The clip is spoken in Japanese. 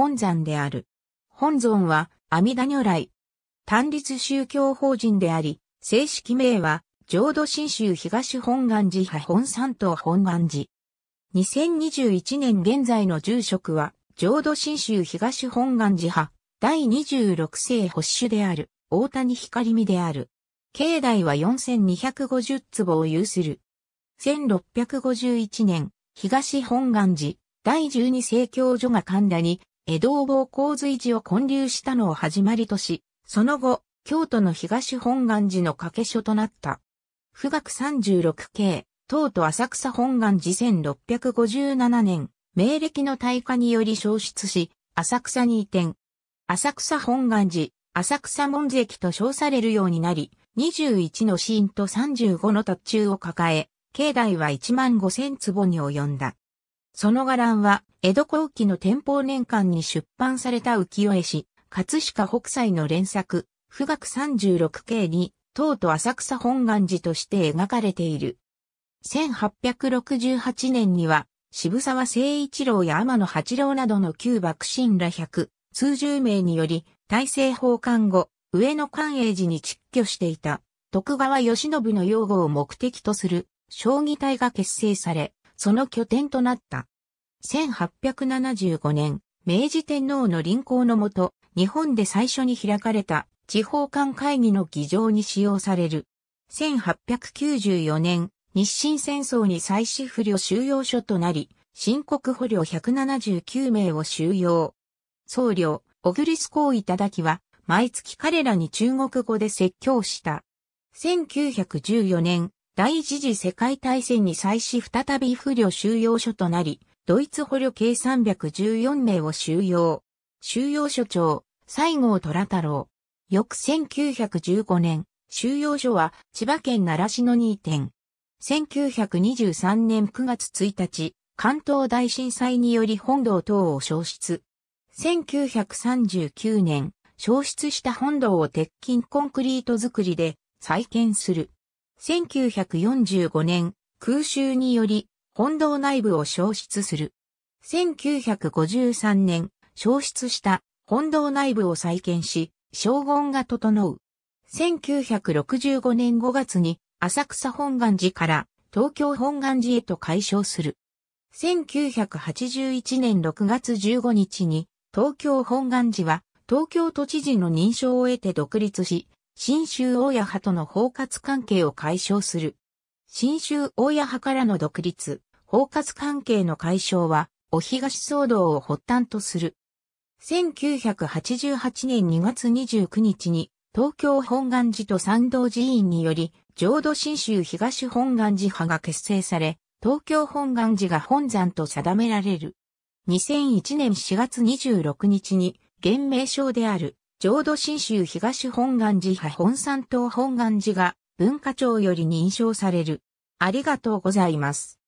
本山である。本尊は阿弥陀如来。単立宗教法人であり、正式名は浄土真宗東本願寺派本山東本願寺。2021年現在の住職は浄土真宗東本願寺派第26世保守である大谷光美である。境内は4250坪を有する。1651年、東本願寺第12世教所が神田に江戸坊洪水寺を建立したのを始まりとし、その後、京都の東本願寺の掛け所となった。富岳36系、東都浅草本願寺1657年、明暦の大火により消失し、浅草に移転。浅草本願寺、浅草門関と称されるようになり、21のシーンと35の達中を抱え、境内は1万5千坪に及んだ。その伽藍は、江戸後期の天保年間に出版された浮世絵師、葛飾北斎の連作、富岳36系に、東都浅草本願寺として描かれている。1868年には、渋沢聖一郎や天野八郎などの旧幕臣ら百、数十名により、大政奉還後、上野関永寺に窒居していた、徳川義信の擁護を目的とする、将棋隊が結成され、その拠点となった。1875年、明治天皇の臨行のもと、日本で最初に開かれた地方間会議の議場に使用される。1894年、日清戦争に再死不慮収容所となり、新国捕虜179名を収容。僧侶、小栗スコーいただきは、毎月彼らに中国語で説教した。1914年、第一次世界大戦に際し再び不慮収容所となり、ドイツ捕虜計314名を収容。収容所長、西郷虎太郎。翌1915年、収容所は千葉県習志野に移転。1923年9月1日、関東大震災により本堂等を消失。1939年、消失した本堂を鉄筋コンクリート作りで再建する。1945年、空襲により本堂内部を消失する。1953年、消失した本堂内部を再建し、将軍が整う。1965年5月に浅草本願寺から東京本願寺へと改称する。1981年6月15日に東京本願寺は東京都知事の認証を得て独立し、新州大家派との包括関係を解消する。新州大家派からの独立、包括関係の解消は、お東騒動を発端とする。1988年2月29日に、東京本願寺と参道寺院により、浄土真宗東本願寺派が結成され、東京本願寺が本山と定められる。2001年4月26日に、現名称である、浄土真宗東本願寺派本山東本願寺が文化庁より認証される。ありがとうございます。